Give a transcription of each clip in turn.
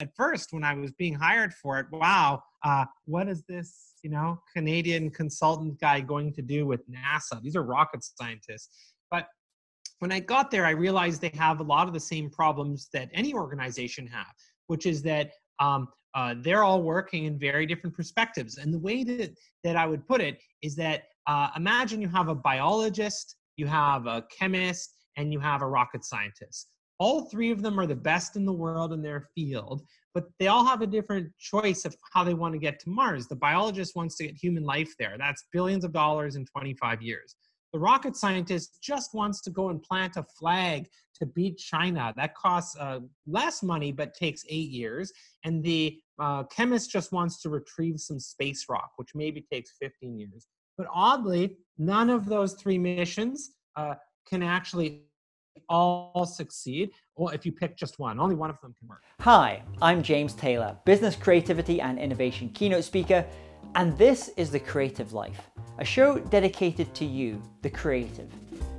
at first when I was being hired for it, wow, uh, what is this, you know, Canadian consultant guy going to do with NASA? These are rocket scientists. But when I got there, I realized they have a lot of the same problems that any organization have, which is that um, uh, they're all working in very different perspectives. And the way that, that I would put it is that uh, imagine you have a biologist, you have a chemist, and you have a rocket scientist. All three of them are the best in the world in their field, but they all have a different choice of how they want to get to Mars. The biologist wants to get human life there. That's billions of dollars in 25 years. The rocket scientist just wants to go and plant a flag to beat China. That costs uh, less money but takes eight years. And the uh, chemist just wants to retrieve some space rock, which maybe takes 15 years. But oddly, none of those three missions uh, can actually all succeed or if you pick just one only one of them can work. Hi i'm james taylor business creativity and innovation keynote speaker and this is the creative life a show dedicated to you the creative.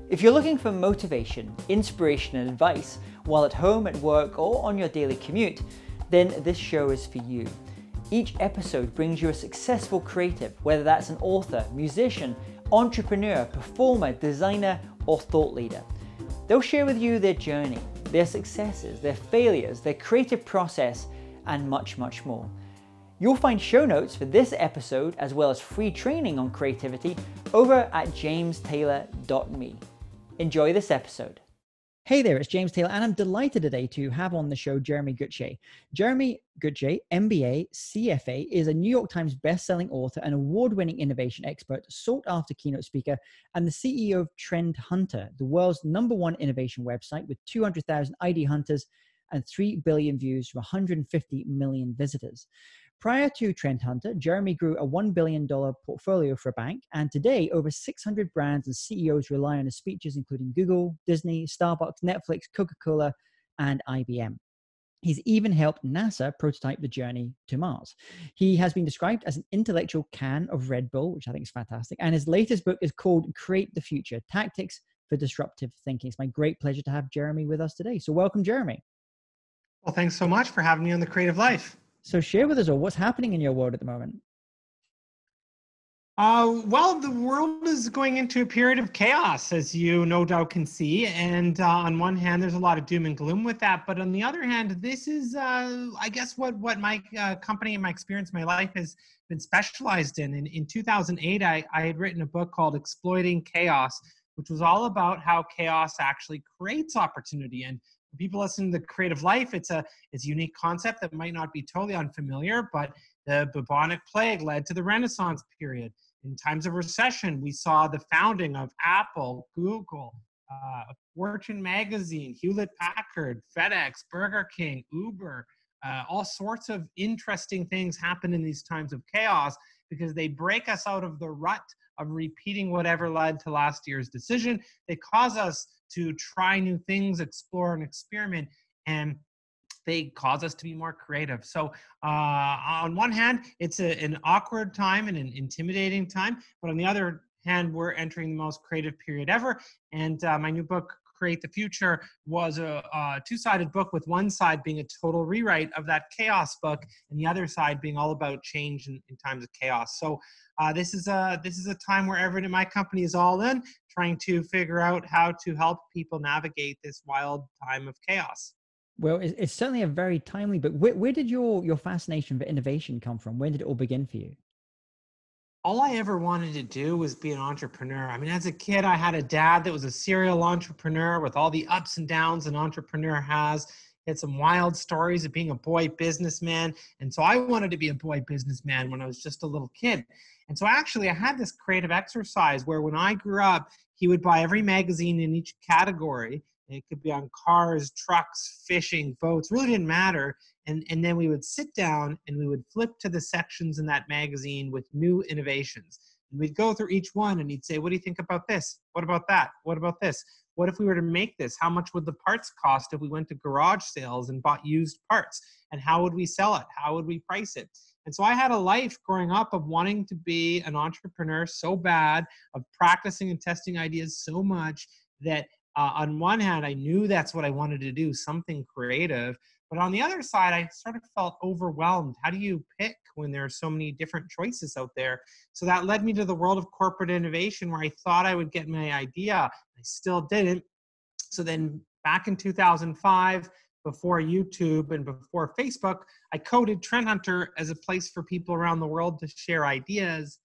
If you're looking for motivation inspiration and advice while at home at work or on your daily commute then this show is for you. Each episode brings you a successful creative whether that's an author musician entrepreneur performer designer or thought leader They'll share with you their journey, their successes, their failures, their creative process, and much, much more. You'll find show notes for this episode as well as free training on creativity over at jamestaylor.me. Enjoy this episode. Hey there, it's James Taylor, and I'm delighted today to have on the show Jeremy Gutsche. Jeremy Gutsche, MBA, CFA, is a New York Times bestselling author and award winning innovation expert, sought after keynote speaker, and the CEO of Trend Hunter, the world's number one innovation website with 200,000 ID hunters and 3 billion views from 150 million visitors. Prior to Trend Hunter, Jeremy grew a $1 billion portfolio for a bank, and today over 600 brands and CEOs rely on his speeches, including Google, Disney, Starbucks, Netflix, Coca Cola, and IBM. He's even helped NASA prototype the journey to Mars. He has been described as an intellectual can of Red Bull, which I think is fantastic. And his latest book is called Create the Future Tactics for Disruptive Thinking. It's my great pleasure to have Jeremy with us today. So, welcome, Jeremy. Well, thanks so much for having me on the Creative Life. So share with us all what's happening in your world at the moment. Uh, well, the world is going into a period of chaos, as you no doubt can see. And uh, on one hand, there's a lot of doom and gloom with that. But on the other hand, this is, uh, I guess, what what my uh, company and my experience, my life has been specialized in. In, in 2008, I, I had written a book called Exploiting Chaos, which was all about how chaos actually creates opportunity. And people listening to creative life. It's a it's a unique concept that might not be totally unfamiliar but the bubonic plague led to the renaissance period. In times of recession we saw the founding of apple google uh, fortune magazine hewlett packard fedex burger king uber. Uh, all sorts of interesting things happen in these times of chaos because they break us out of the rut of repeating whatever led to last year's decision. They cause us to try new things, explore and experiment, and they cause us to be more creative. So, uh, on one hand, it's a, an awkward time and an intimidating time, but on the other hand, we're entering the most creative period ever. And uh, my new book, Create the Future, was a, a two sided book with one side being a total rewrite of that chaos book, and the other side being all about change in, in times of chaos. So, uh, this is a this is a time where everyone in my company is all in, trying to figure out how to help people navigate this wild time of chaos. Well, it's, certainly a very timely book. Where, where did your your fascination for innovation come from? When did it all begin for you? All I ever wanted to do was be an entrepreneur. I mean, as a kid, I had a dad that was a serial entrepreneur with all the ups and downs an entrepreneur has. He had some wild stories of being a boy businessman. And so I wanted to be a boy businessman when I was just a little kid. And so actually, I had this creative exercise where when I grew up, he would buy every magazine in each category. It could be on cars, trucks, fishing, boats, really didn't matter. And, and then we would sit down and we would flip to the sections in that magazine with new innovations. And we'd go through each one and he'd say, What do you think about this? What about that? What about this? What if we were to make this? How much would the parts cost if we went to garage sales and bought used parts? And how would we sell it? How would we price it? And so I had a life growing up of wanting to be an entrepreneur so bad, of practicing and testing ideas so much that uh, on one hand, I knew that's what I wanted to do, something creative. But on the other side, I sort of felt overwhelmed. How do you pick when there are so many different choices out there? So that led me to the world of corporate innovation where I thought I would get my idea. I still didn't. So then back in 2005, before YouTube and before Facebook, I coded Trend Hunter as a place for people around the world to share ideas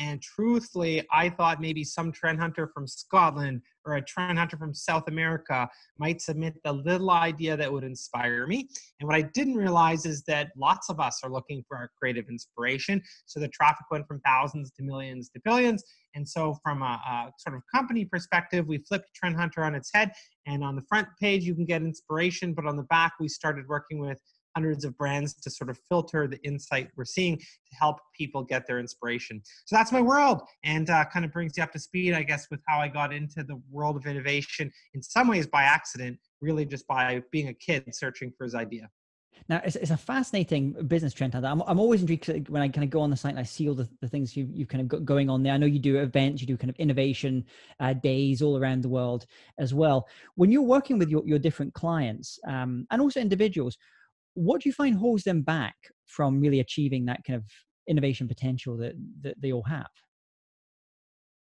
and truthfully, I thought maybe some trend hunter from Scotland or a trend hunter from South America might submit the little idea that would inspire me. And what I didn't realize is that lots of us are looking for our creative inspiration. So the traffic went from thousands to millions to billions. And so, from a, a sort of company perspective, we flipped Trend Hunter on its head. And on the front page, you can get inspiration, but on the back, we started working with hundreds of brands to sort of filter the insight we're seeing to help people get their inspiration. So that's my world and uh, kind of brings you up to speed, I guess, with how I got into the world of innovation in some ways by accident, really just by being a kid searching for his idea. Now, it's, it's a fascinating business trend. I'm, I'm always intrigued when I kind of go on the site and I see all the, the things you, you've kind of got going on there. I know you do events, you do kind of innovation uh, days all around the world as well. When you're working with your, your different clients um, and also individuals, what do you find holds them back from really achieving that kind of innovation potential that, that they all have?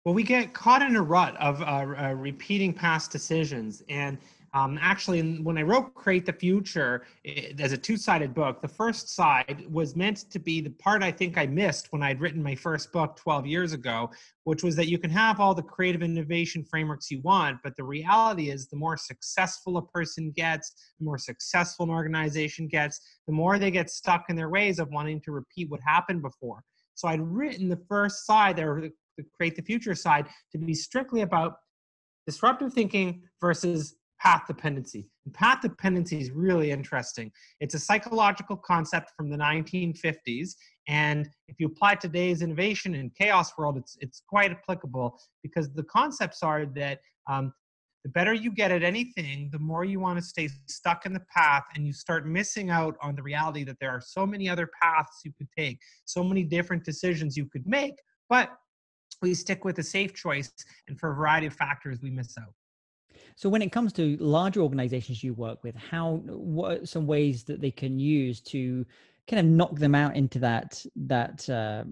Well, we get caught in a rut of uh, uh, repeating past decisions. And um, actually, when I wrote Create the Future it, as a two sided book, the first side was meant to be the part I think I missed when I'd written my first book 12 years ago, which was that you can have all the creative innovation frameworks you want, but the reality is the more successful a person gets, the more successful an organization gets, the more they get stuck in their ways of wanting to repeat what happened before. So I'd written the first side, there, the Create the Future side, to be strictly about disruptive thinking versus path dependency. And path dependency is really interesting. It's a psychological concept from the 1950s. And if you apply today's innovation in chaos world, it's, it's quite applicable because the concepts are that um, the better you get at anything, the more you want to stay stuck in the path and you start missing out on the reality that there are so many other paths you could take, so many different decisions you could make, but we stick with a safe choice. And for a variety of factors, we miss out. So when it comes to larger organizations you work with, how what are some ways that they can use to kind of knock them out into that that uh,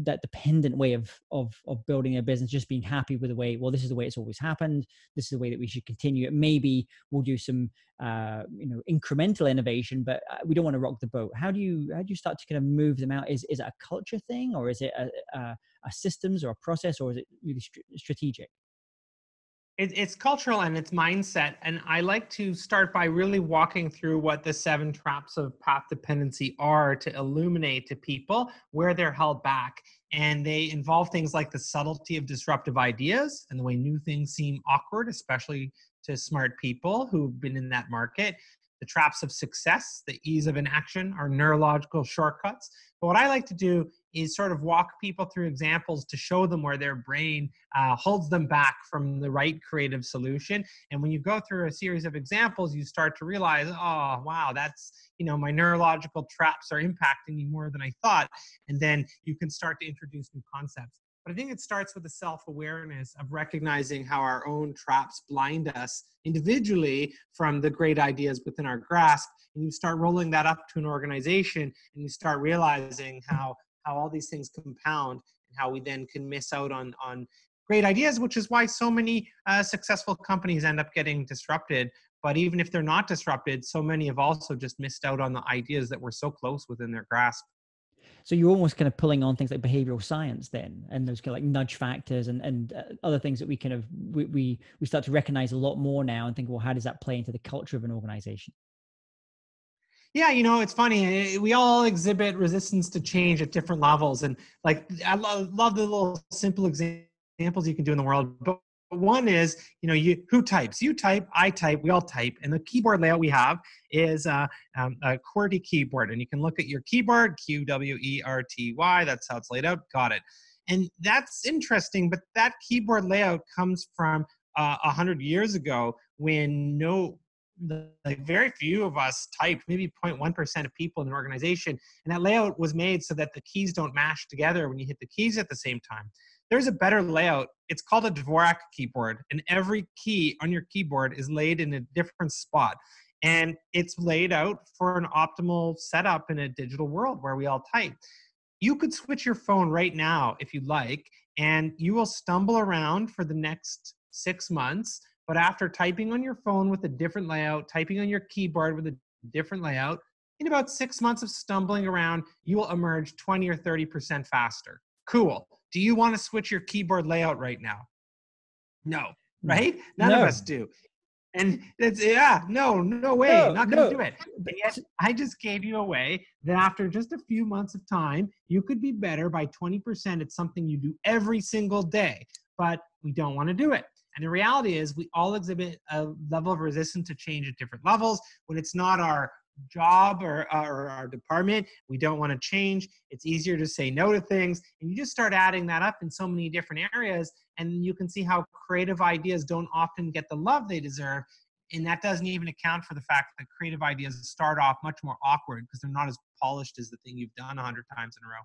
that dependent way of of of building a business just being happy with the way well this is the way it's always happened this is the way that we should continue. It maybe we'll do some uh, you know incremental innovation but uh, we don't want to rock the boat. How do you how do you start to kind of move them out? Is is it a culture thing or is it a, a, a systems or a process or is it really st- strategic it, it's cultural and it's mindset. And I like to start by really walking through what the seven traps of path dependency are to illuminate to people where they're held back. And they involve things like the subtlety of disruptive ideas and the way new things seem awkward, especially to smart people who've been in that market. The traps of success, the ease of inaction, are neurological shortcuts. But what I like to do is sort of walk people through examples to show them where their brain uh, holds them back from the right creative solution. And when you go through a series of examples, you start to realize, oh, wow, that's, you know, my neurological traps are impacting me more than I thought. And then you can start to introduce new concepts. But I think it starts with the self awareness of recognizing how our own traps blind us individually from the great ideas within our grasp. And you start rolling that up to an organization and you start realizing how how all these things compound and how we then can miss out on on great ideas which is why so many uh, successful companies end up getting disrupted. But even if they're not disrupted so many have also just missed out on the ideas that were so close within their grasp. So you're almost kind of pulling on things like behavioral science then and those kind of like nudge factors and, and uh, other things that we kind of we, we we start to recognize a lot more now and think well how does that play into the culture of an organization yeah, you know, it's funny. Eh, we all exhibit resistance to change at different levels. And like, I love, love the little simple examples you can do in the world. But one is, you know, you who types? You type, I type, we all type. And the keyboard layout we have is uh, um, a QWERTY keyboard. And you can look at your keyboard, Q W E R T Y. That's how it's laid out. Got it. And that's interesting. But that keyboard layout comes from uh, a uh, hundred years ago when no like very few of us typed, maybe 0.1% of people in an organization. And that layout was made so that the keys don't mash together when you hit the keys at the same time. There's a better layout. It's called a Dvorak keyboard, and every key on your keyboard is laid in a different spot. And it's laid out for an optimal setup in a digital world where we all type. You could switch your phone right now if you like, and you will stumble around for the next six months. But after typing on your phone with a different layout, typing on your keyboard with a different layout, in about six months of stumbling around, you will emerge 20 or 30% faster. Cool. Do you want to switch your keyboard layout right now? No, right? None no. of us do. And it's yeah, no, no way, no, not gonna no. do it. But yet I just gave you a way that after just a few months of time, you could be better by 20% at something you do every single day. But we don't want to do it. And the reality is we all exhibit a level of resistance to change at different levels. When it's not our job or, uh, or our department we don't want to change. It's easier to say no to things. And you just start adding that up in so many different areas and you can see how creative ideas don't often get the love they deserve. And that doesn't even account for the fact that creative ideas start off much more awkward because they're not as polished as the thing you've done a hundred times in a row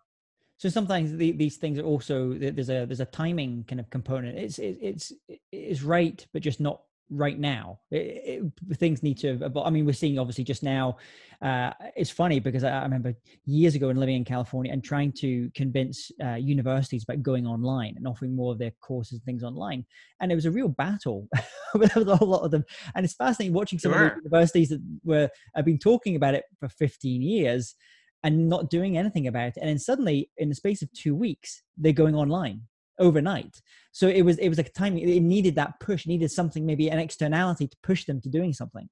so sometimes the, these things are also there's a there's a timing kind of component it's it, it's it's right but just not right now. It, it, things need to evolve. I mean, we're seeing obviously just now. Uh, it's funny because I, I, remember years ago and living in California and trying to convince uh, universities about going online and offering more of their courses and things online. And it was a real battle. with a whole lot of them. And it's fascinating watching some sure. of the universities that were have been talking about it for 15 years and not doing anything about it. And then suddenly, in the space of two weeks, they're going online overnight. So it was it was like timing. It needed that push, needed something, maybe an externality to push them to doing something.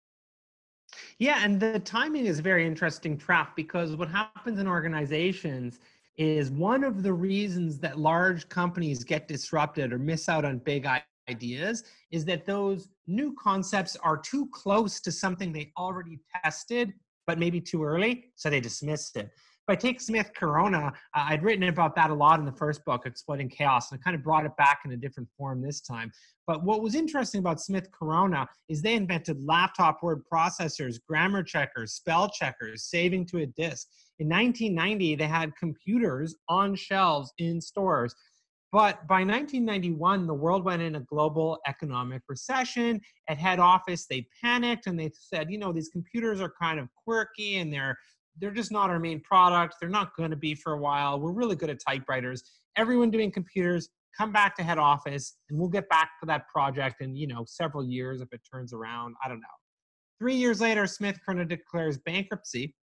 Yeah, and the timing is a very interesting trap because what happens in organizations is one of the reasons that large companies get disrupted or miss out on big ideas is that those new concepts are too close to something they already tested but maybe too early so they dismissed it if I take Smith Corona, uh, I'd written about that a lot in the first book, Exploiting Chaos, and I kind of brought it back in a different form this time. But what was interesting about Smith Corona is they invented laptop word processors, grammar checkers, spell checkers, saving to a disk. In 1990, they had computers on shelves in stores. But by 1991, the world went in a global economic recession. At head office, they panicked and they said, you know, these computers are kind of quirky and they're they're just not our main product. They're not going to be for a while. We're really good at typewriters. Everyone doing computers, come back to head office and we'll get back to that project in, you know, several years if it turns around. I don't know. Three years later, Smith Corona declares bankruptcy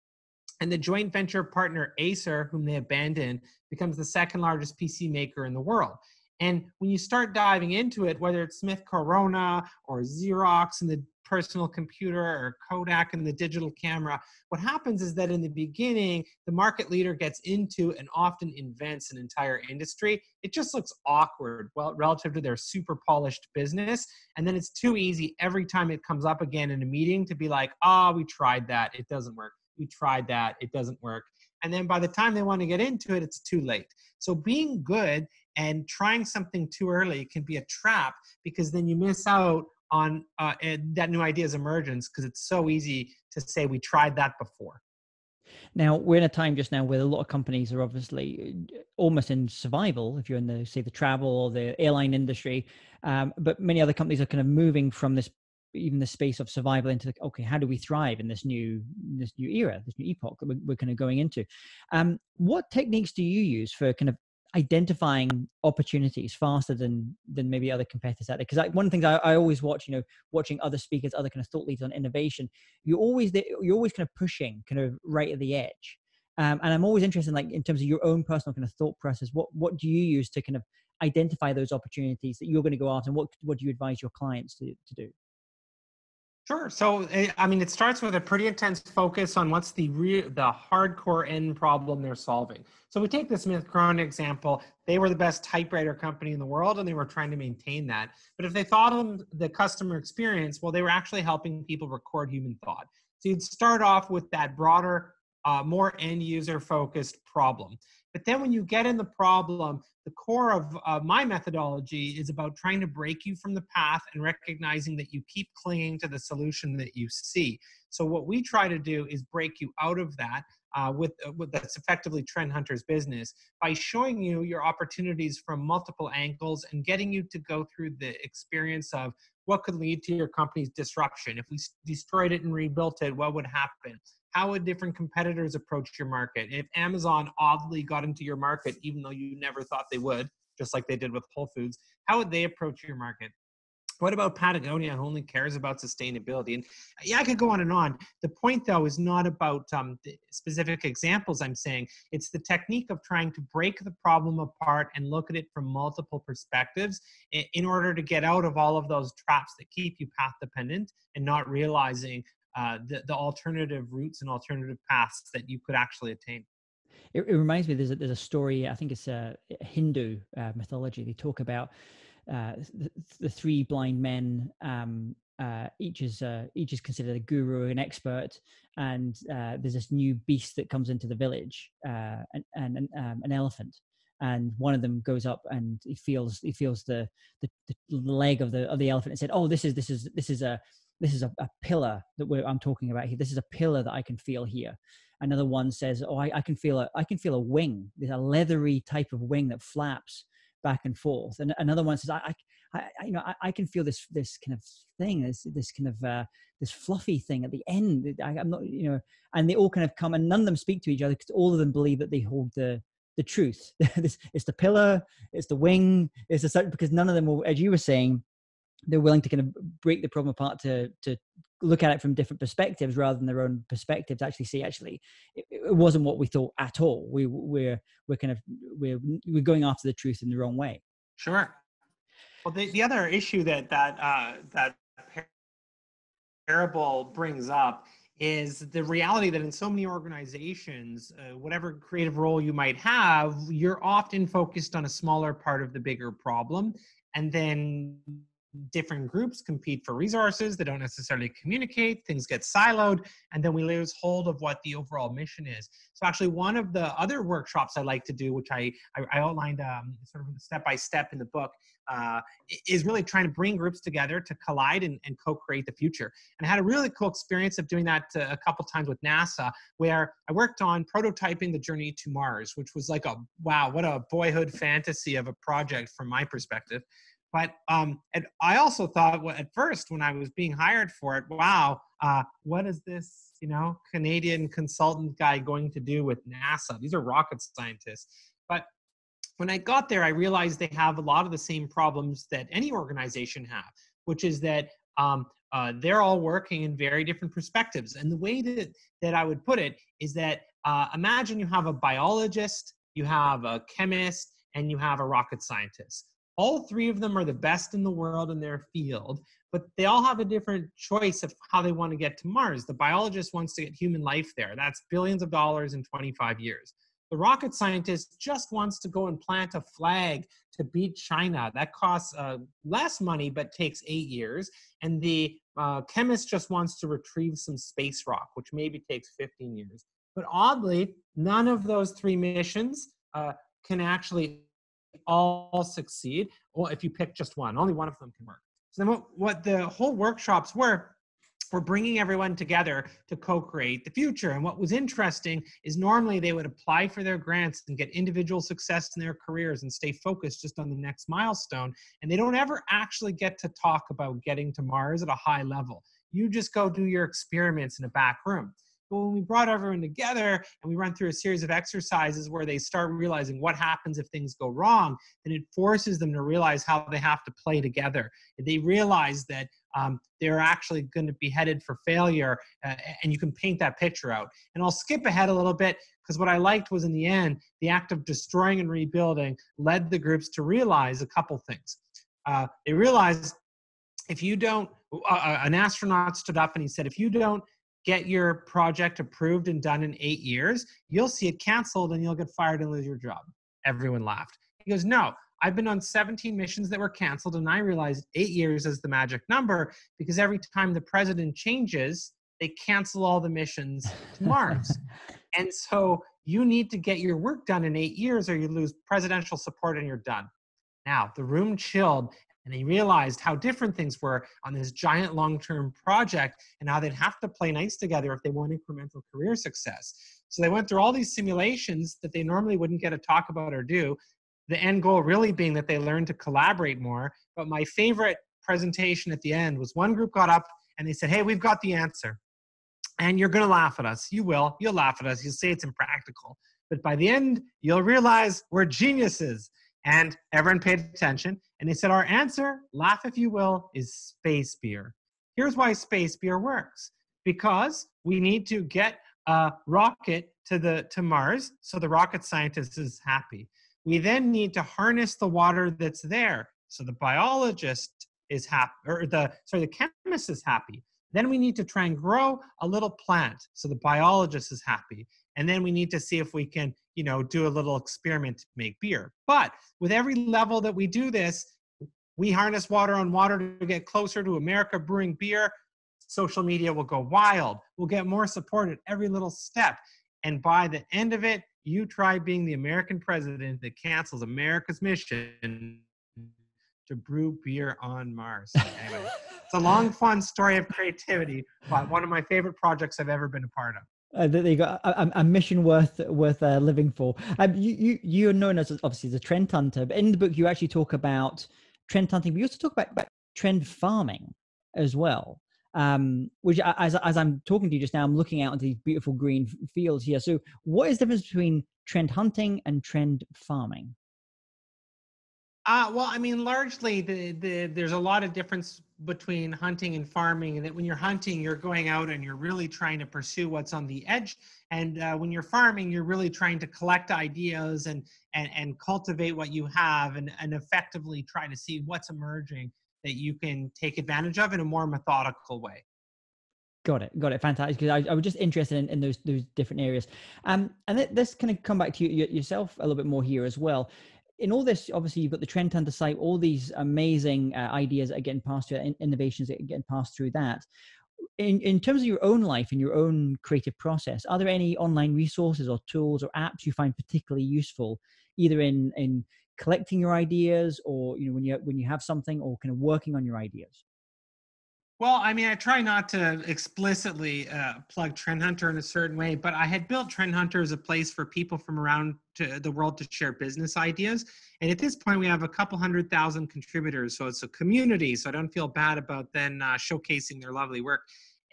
and the joint venture partner Acer, whom they abandoned, becomes the second largest PC maker in the world. And when you start diving into it, whether it's Smith Corona or Xerox and the personal computer or Kodak and the digital camera, what happens is that in the beginning, the market leader gets into and often invents an entire industry. It just looks awkward well, relative to their super polished business. And then it's too easy every time it comes up again in a meeting to be like, ah, oh, we tried that. It doesn't work. We tried that. It doesn't work. And then by the time they want to get into it, it's too late. So being good and trying something too early can be a trap because then you miss out on uh, that new idea's emergence because it's so easy to say we tried that before. Now we're in a time just now where a lot of companies are obviously uh, almost in survival. If you're in the say the travel or the airline industry, um, but many other companies are kind of moving from this even the space of survival into the, okay how do we thrive in this new this new era this new epoch that we're, we're kind of going into? Um, what techniques do you use for kind of identifying opportunities faster than than maybe other competitors out there? Because one of the things I, I, always watch you know watching other speakers other kind of thought leaders on innovation you're always you're always kind of pushing kind of right at the edge. Um, and i'm always interested in like in terms of your own personal kind of thought process what what do you use to kind of identify those opportunities that you're going to go after and what what do you advise your clients to, to do Sure. So, eh, I mean, it starts with a pretty intense focus on what's the real, the hardcore end problem they're solving. So, we take the Smith Corona example. They were the best typewriter company in the world, and they were trying to maintain that. But if they thought of the customer experience, well, they were actually helping people record human thought. So, you'd start off with that broader, uh, more end user focused problem. But then when you get in the problem, the core of uh, my methodology is about trying to break you from the path and recognizing that you keep clinging to the solution that you see. So what we try to do is break you out of that uh, with, uh, with that's effectively Trend Hunter's business by showing you your opportunities from multiple angles and getting you to go through the experience of what could lead to your company's disruption? If we destroyed it and rebuilt it, what would happen? How would different competitors approach your market? If Amazon oddly got into your market, even though you never thought they would, just like they did with Whole Foods, how would they approach your market? What about Patagonia, who only cares about sustainability? And yeah, I could go on and on. The point, though, is not about um, specific examples I'm saying. It's the technique of trying to break the problem apart and look at it from multiple perspectives in, in order to get out of all of those traps that keep you path dependent and not realizing uh, the, the alternative routes and alternative paths that you could actually attain. It, it reminds me, there's a, there's a story, I think it's a Hindu uh, mythology. They talk about uh, the, the, three blind men um, uh, each is uh, each is considered a guru, an expert, and uh, there's this new beast that comes into the village, and, and um, an elephant, and one of them goes up and he feels he feels the, the, the leg of the of the elephant and said, "Oh, this is this is this is a this is a, a pillar that I'm talking about here. This is a pillar that I can feel here." Another one says, "Oh, I, I can feel a I can feel a wing. There's a leathery type of wing that flaps." back and forth. And another one says, I, I, I you know, I, I, can feel this, this kind of thing, this, this kind of, uh, this fluffy thing at the end. I, am not, you know, and they all kind of come and none of them speak to each other because all of them believe that they hold the, the truth. This, it's the pillar, it's the wing, it's the because none of them will, as you were saying, they're willing to kind of break the problem apart to to look at it from different perspectives rather than their own perspectives actually see actually it, it, wasn't what we thought at all. We we're we're kind of we're we're going after the truth in the wrong way. Sure. Well the, the other issue that that uh that parable brings up is the reality that in so many organizations uh, whatever creative role you might have you're often focused on a smaller part of the bigger problem and then different groups compete for resources. They don't necessarily communicate. Things get siloed and then we lose hold of what the overall mission is. So actually one of the other workshops i like to do which i i, I outlined um, sort of step by step in the book uh, is really trying to bring groups together to collide and, and, co-create the future. And i had a really cool experience of doing that uh, a couple times with nasa where i worked on prototyping the journey to mars which was like a wow what a boyhood fantasy of a project from my perspective but um, and I also thought well, at first when I was being hired for it, wow, uh, what is this, you know, Canadian consultant guy going to do with NASA? These are rocket scientists. But when I got there, I realized they have a lot of the same problems that any organization have, which is that um, uh, they're all working in very different perspectives. And the way that, that I would put it is that uh, imagine you have a biologist, you have a chemist, and you have a rocket scientist all three of them are the best in the world in their field, but they all have a different choice of how they want to get to Mars. The biologist wants to get human life there. That's billions of dollars in 25 years. The rocket scientist just wants to go and plant a flag to beat China. That costs uh, less money but takes eight years. And the uh, chemist just wants to retrieve some space rock, which maybe takes 15 years. But oddly, none of those three missions uh, can actually all succeed. Well, if you pick just one, only one of them can work. So then what, what the whole workshops were, were bringing everyone together to co-create the future. And what was interesting is normally they would apply for their grants and get individual success in their careers and stay focused just on the next milestone. And they don't ever actually get to talk about getting to Mars at a high level. You just go do your experiments in a back room. But when we brought everyone together and we run through a series of exercises where they start realizing what happens if things go wrong, then it forces them to realize how they have to play together. They realize that um, they're actually going to be headed for failure, uh, and you can paint that picture out. And I'll skip ahead a little bit because what I liked was in the end, the act of destroying and rebuilding led the groups to realize a couple things. Uh, they realized if you don't, uh, uh an astronaut stood up and he said, if you don't get your project approved and done in eight years, you'll see it canceled and you'll get fired and lose your job. Everyone laughed. He goes, No, I've been on 17 missions that were canceled, and I realized eight years is the magic number because every time the president changes, they cancel all the missions to Mars. and so you need to get your work done in eight years or you lose presidential support and you're done. Now, the room chilled and they realized how different things were on this giant long-term project and how they'd have to play nice together if they want incremental career success so they went through all these simulations that they normally wouldn't get to talk about or do the end goal really being that they learned to collaborate more but my favorite presentation at the end was one group got up and they said, Hey, we've got the answer. And you're going to laugh at us. You will. You'll laugh at us. You'll say it's impractical. But by the end, you'll realize we're geniuses. And everyone paid attention. And they said, Our answer, laugh if you will, is space beer. Here's why space beer works because we need to get a rocket to the to Mars so the rocket scientist is happy. We then need to harness the water that's there so the biologist is happy or the sorry the chemist is happy. Then we need to try and grow a little plant so the biologist is happy. And then we need to see if we can, you know, do a little experiment to make beer. But with every level that we do this, we harness water on water to get closer to America brewing beer social media will go wild. We'll get more support at every little step. And by the end of it, you try being the American president that cancels America's mission to brew beer on Mars. Anyway, it's a long, fun story of creativity, but one of my favorite projects I've ever been a part of. Uh, there you go, a, a, mission worth worth uh, living for. Um, you you you're known as obviously the trend hunter, but in the book you actually talk about trend hunting. But you also talk about, about trend farming as well um, which as, as I'm talking to you just now, I'm looking out into these beautiful green fields here. So what is the difference between trend hunting and trend farming? Uh, well, I mean, largely the, the, there's a lot of difference between hunting and farming. And that when you're hunting, you're going out and you're really trying to pursue what's on the edge. And uh, when you're farming, you're really trying to collect ideas and and, and cultivate what you have and, and effectively try to see what's emerging that you can take advantage of in a more methodical way. Got it, got it, fantastic. Because I, I was just interested in, in those those different areas, um, and th- this kind of come back to you, yourself a little bit more here as well. In all this, obviously, you've got the Trend Hunter site, all these amazing uh, ideas are getting passed through, in, innovations that are getting passed through that. In in terms of your own life and your own creative process, are there any online resources or tools or apps you find particularly useful, either in in collecting your ideas or you know when you when you have something or kind of working on your ideas well i mean i try not to explicitly uh, plug trend hunter in a certain way but i had built trend hunter as a place for people from around the world to share business ideas. And at this point we have a couple hundred thousand contributors so it's a community so i don't feel bad about then uh, showcasing their lovely work.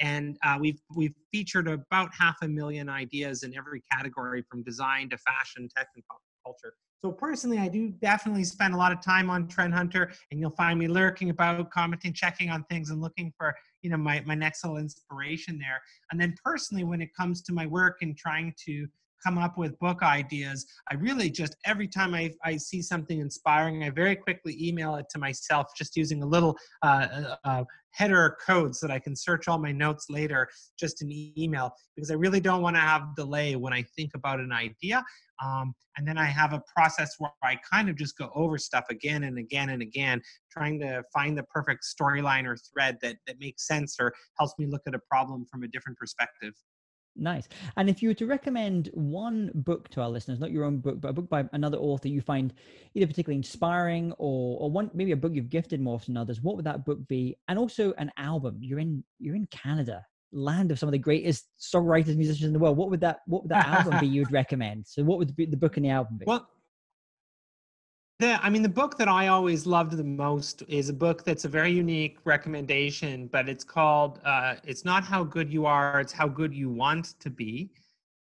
And uh, we've we've featured about half a million ideas in every category from design to fashion tech and pop culture so personally, I do definitely spend a lot of time on Trend Hunter, and you'll find me lurking about, commenting, checking on things, and looking for you know my my next little inspiration there. And then personally, when it comes to my work and trying to come up with book ideas, I really just every time I I see something inspiring, I very quickly email it to myself, just using a little uh, uh, uh header code so that I can search all my notes later just in email because I really don't want to have delay when I think about an idea. Um, and then I have a process where I kind of just go over stuff again and again and again, trying to find the perfect storyline or thread that, that makes sense or helps me look at a problem from a different perspective. Nice. And if you were to recommend one book to our listeners, not your own book, but a book by another author you find either particularly inspiring or, or one maybe a book you've gifted more than others, what would that book be? And also an album. You're in you're in Canada land of some of the greatest songwriters, musicians in the world, what would that what would that album be you'd recommend? So what would the, the book and the album be? Well, the, I mean, the book that I always loved the most is a book that's a very unique recommendation, but it's called uh, "It's Not How Good You Are; It's How Good You Want to Be,"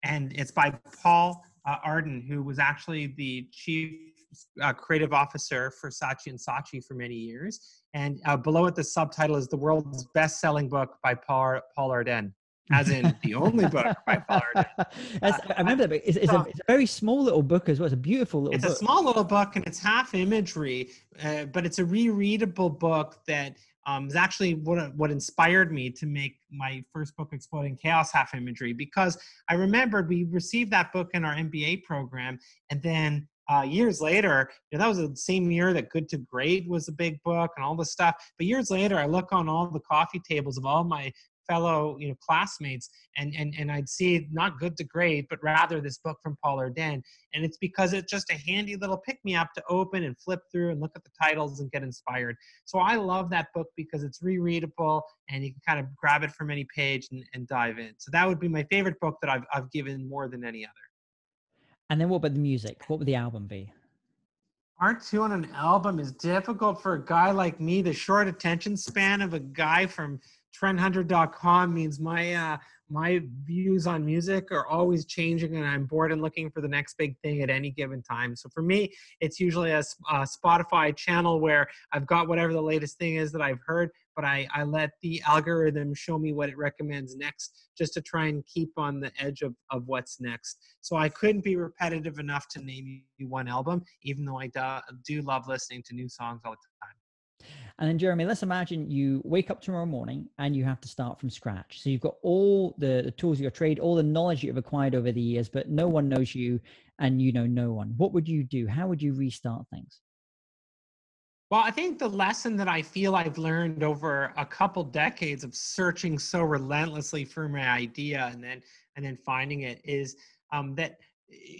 and it's by Paul uh, Arden, who was actually the chief uh, creative officer for Saatchi and Saatchi for many years. And uh, below it, the subtitle is the world's best-selling book by Paul, Paul Arden, as in the only book by Paul Arden. Uh, I remember that. It's, it's, a, it's, a, very small little book as well. It's a beautiful little. It's book. a small little book, and it's half imagery, uh, but it's a rereadable book that um, is actually what what inspired me to make my first book, Exploiting Chaos, half imagery, because I remembered we received that book in our MBA program, and then uh, years later, you know, that was the same year that Good to Great was a big book and all this stuff. But years later, I look on all the coffee tables of all my fellow you know classmates and and and I'd see not good to great but rather this book from Paul Arden and it's because it's just a handy little pick me up to open and flip through and look at the titles and get inspired. So I love that book because it's rereadable and you can kind of grab it from any page and, and dive in. So that would be my favorite book that I've, I've given more than any other and then what about the music? What would the album be? Part two on an album is difficult for a guy like me. The short attention span of a guy from trendhunter.com means my uh, my views on music are always changing and i'm bored and looking for the next big thing at any given time so for me it's usually a, a, spotify channel where i've got whatever the latest thing is that i've heard but I, I let the algorithm show me what it recommends next just to try and keep on the edge of, of what's next so i couldn't be repetitive enough to name you one album even though i do, do love listening to new songs all the time and then, Jeremy, let's imagine you wake up tomorrow morning and you have to start from scratch. So you've got all the, the tools of your trade, all the knowledge you've acquired over the years, but no one knows you and you know no one. What would you do? How would you restart things? Well, I think the lesson that I feel I've learned over a couple decades of searching so relentlessly for my idea and then and then finding it is um, that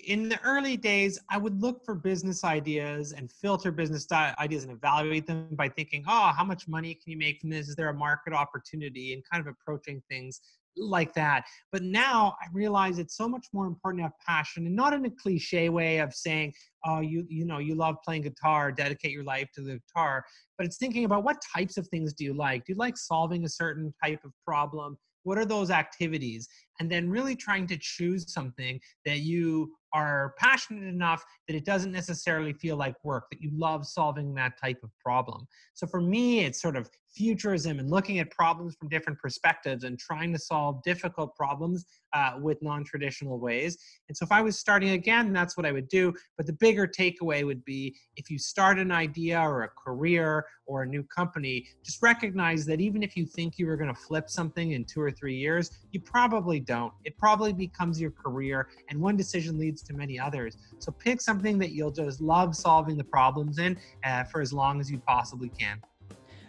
in the early days, I would look for business ideas and filter business ideas and evaluate them by thinking, oh, how much money can you make from this? Is there a market opportunity? And kind of approaching things like that. But now I realize it's so much more important to have passion and not in a cliche way of saying, oh, you, you know, you love playing guitar, dedicate your life to the guitar. But it's thinking about what types of things do you like? Do you like solving a certain type of problem? What are those activities? And then really trying to choose something that you are passionate enough that it doesn't necessarily feel like work, that you love solving that type of problem. So for me, it's sort of futurism and looking at problems from different perspectives and trying to solve difficult problems uh, with non-traditional ways. And so if i was starting again that's what i would do. But the bigger takeaway would be if you start an idea or a career or a new company just recognize that even if you think you were going to flip something in two or three years you probably don't. It probably becomes your career and one decision leads to many others so pick something that you'll just love solving the problems in uh, for as long as you possibly can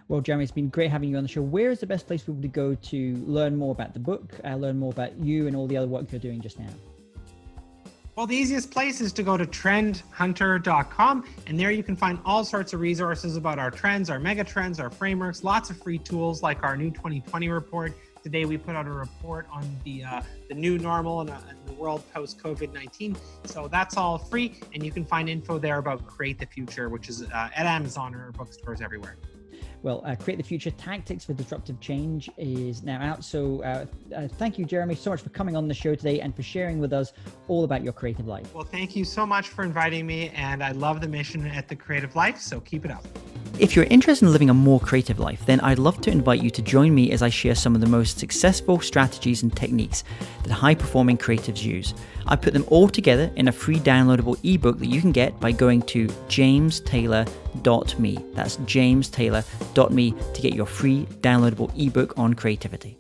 well, Jeremy, it's been great having you on the show. Where is the best place for people to go to learn more about the book, uh, learn more about you and all the other work you're doing just now? Well, the easiest place is to go to trendhunter.com, and there you can find all sorts of resources about our trends, our mega trends, our frameworks, lots of free tools like our new 2020 report. Today we put out a report on the uh, the new normal and, uh, the world post COVID 19. So that's all free, and you can find info there about Create the Future, which is uh, at Amazon or bookstores everywhere. Well, uh, Create the Future Tactics for Disruptive Change is now out. So uh, uh, thank you, Jeremy, so much for coming on the show today and for sharing with us all about your creative life. Well, thank you so much for inviting me. And I love the mission at the Creative Life. So keep it up. If you're interested in living a more creative life, then I'd love to invite you to join me as I share some of the most successful strategies and techniques that high performing creatives use. I put them all together in a free downloadable ebook that you can get by going to jamestaylor.me. That's jamestaylor.me to get your free downloadable ebook on creativity.